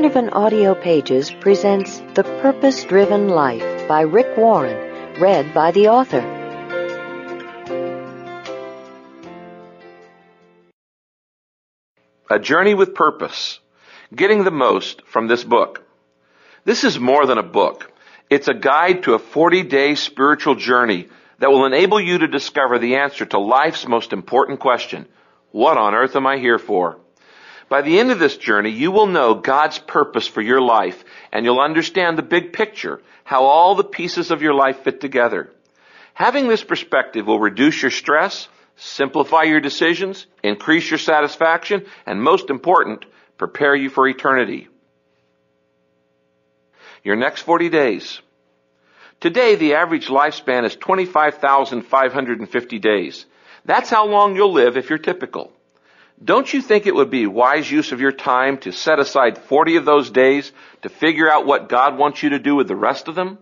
Zondervan Audio Pages presents The Purpose Driven Life by Rick Warren, read by the author. A Journey with Purpose Getting the Most from this book. This is more than a book. It's a guide to a 40 day spiritual journey that will enable you to discover the answer to life's most important question. What on earth am I here for? By the end of this journey, you will know God's purpose for your life and you'll understand the big picture, how all the pieces of your life fit together. Having this perspective will reduce your stress, simplify your decisions, increase your satisfaction, and most important, prepare you for eternity. Your next 40 days. Today, the average lifespan is 25,550 days. That's how long you'll live if you're typical. Don't you think it would be wise use of your time to set aside 40 of those days to figure out what God wants you to do with the rest of them?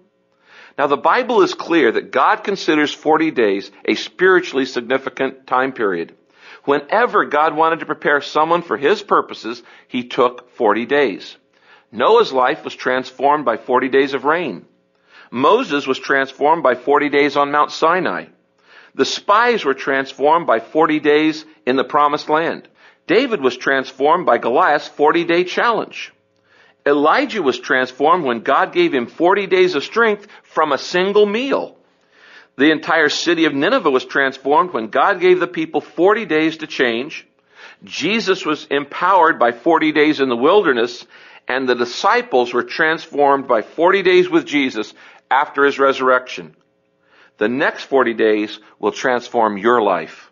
Now the Bible is clear that God considers 40 days a spiritually significant time period. Whenever God wanted to prepare someone for His purposes, He took 40 days. Noah's life was transformed by 40 days of rain. Moses was transformed by 40 days on Mount Sinai. The spies were transformed by 40 days in the promised land. David was transformed by Goliath's 40 day challenge. Elijah was transformed when God gave him 40 days of strength from a single meal. The entire city of Nineveh was transformed when God gave the people 40 days to change. Jesus was empowered by 40 days in the wilderness and the disciples were transformed by 40 days with Jesus after his resurrection. The next 40 days will transform your life.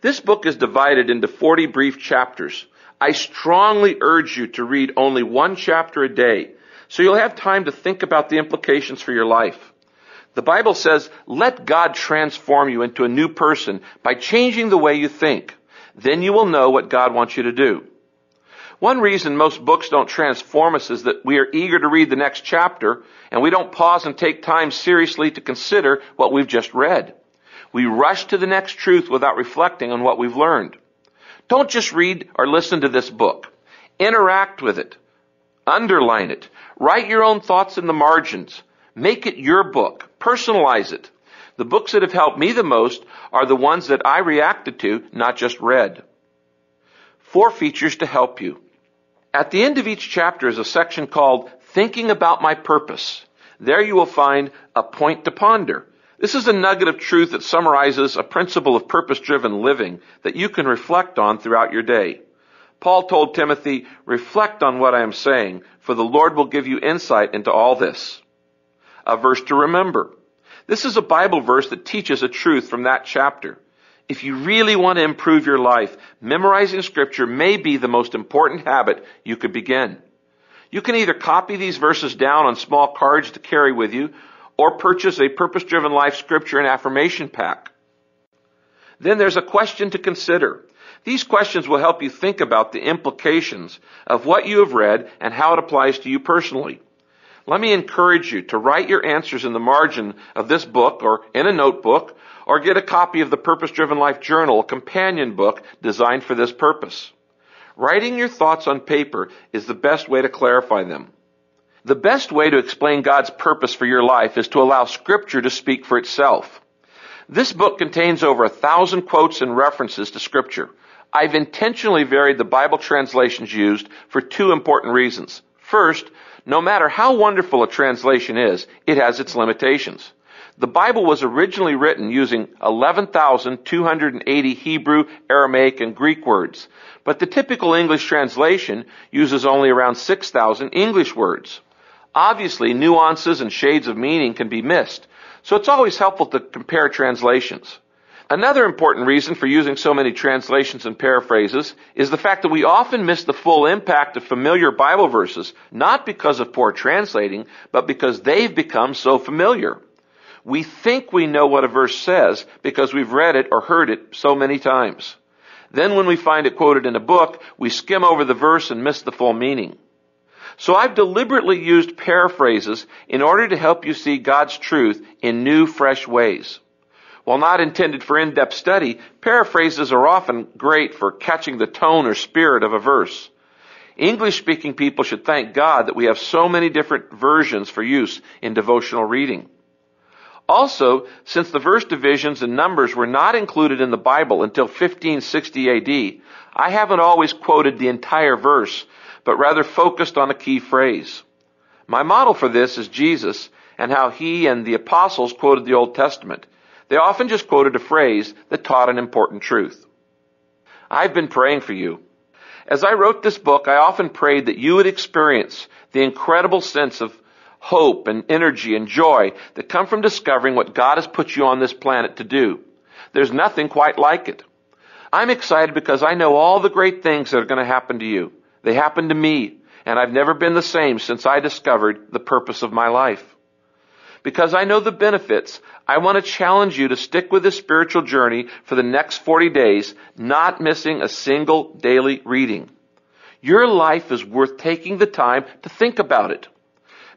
This book is divided into 40 brief chapters. I strongly urge you to read only one chapter a day so you'll have time to think about the implications for your life. The Bible says, let God transform you into a new person by changing the way you think. Then you will know what God wants you to do. One reason most books don't transform us is that we are eager to read the next chapter and we don't pause and take time seriously to consider what we've just read. We rush to the next truth without reflecting on what we've learned. Don't just read or listen to this book. Interact with it. Underline it. Write your own thoughts in the margins. Make it your book. Personalize it. The books that have helped me the most are the ones that I reacted to, not just read. Four features to help you. At the end of each chapter is a section called Thinking About My Purpose. There you will find a point to ponder. This is a nugget of truth that summarizes a principle of purpose driven living that you can reflect on throughout your day. Paul told Timothy, reflect on what I am saying, for the Lord will give you insight into all this. A verse to remember. This is a Bible verse that teaches a truth from that chapter. If you really want to improve your life, memorizing scripture may be the most important habit you could begin. You can either copy these verses down on small cards to carry with you, or purchase a purpose driven life scripture and affirmation pack. Then there's a question to consider. These questions will help you think about the implications of what you have read and how it applies to you personally. Let me encourage you to write your answers in the margin of this book or in a notebook or get a copy of the Purpose Driven Life Journal, a companion book designed for this purpose. Writing your thoughts on paper is the best way to clarify them. The best way to explain God's purpose for your life is to allow scripture to speak for itself. This book contains over a thousand quotes and references to scripture. I've intentionally varied the Bible translations used for two important reasons. First, no matter how wonderful a translation is, it has its limitations. The Bible was originally written using 11,280 Hebrew, Aramaic, and Greek words, but the typical English translation uses only around 6,000 English words. Obviously, nuances and shades of meaning can be missed, so it's always helpful to compare translations. Another important reason for using so many translations and paraphrases is the fact that we often miss the full impact of familiar Bible verses, not because of poor translating, but because they've become so familiar. We think we know what a verse says because we've read it or heard it so many times. Then when we find it quoted in a book, we skim over the verse and miss the full meaning. So I've deliberately used paraphrases in order to help you see God's truth in new, fresh ways. While not intended for in-depth study, paraphrases are often great for catching the tone or spirit of a verse. English speaking people should thank God that we have so many different versions for use in devotional reading. Also, since the verse divisions and numbers were not included in the Bible until 1560 AD, I haven't always quoted the entire verse, but rather focused on a key phrase. My model for this is Jesus and how he and the apostles quoted the Old Testament. They often just quoted a phrase that taught an important truth. I've been praying for you. As I wrote this book, I often prayed that you would experience the incredible sense of hope and energy and joy that come from discovering what God has put you on this planet to do. There's nothing quite like it. I'm excited because I know all the great things that are going to happen to you. They happened to me, and I've never been the same since I discovered the purpose of my life. Because I know the benefits, I want to challenge you to stick with this spiritual journey for the next 40 days, not missing a single daily reading. Your life is worth taking the time to think about it.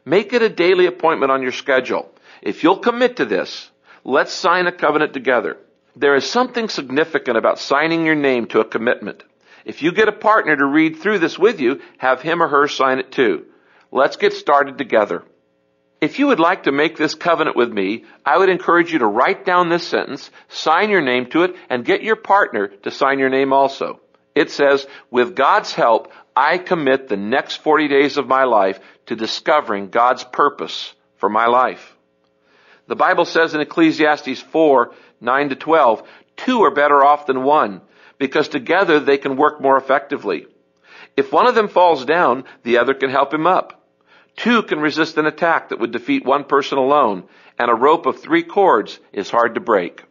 Make it a daily appointment on your schedule. If you'll commit to this, let's sign a covenant together. There is something significant about signing your name to a commitment. If you get a partner to read through this with you, have him or her sign it too. Let's get started together. If you would like to make this covenant with me, I would encourage you to write down this sentence, sign your name to it, and get your partner to sign your name also. It says, with God's help, I commit the next 40 days of my life to discovering God's purpose for my life. The Bible says in Ecclesiastes 4, 9 to 12, two are better off than one because together they can work more effectively. If one of them falls down, the other can help him up. Two can resist an attack that would defeat one person alone, and a rope of three cords is hard to break.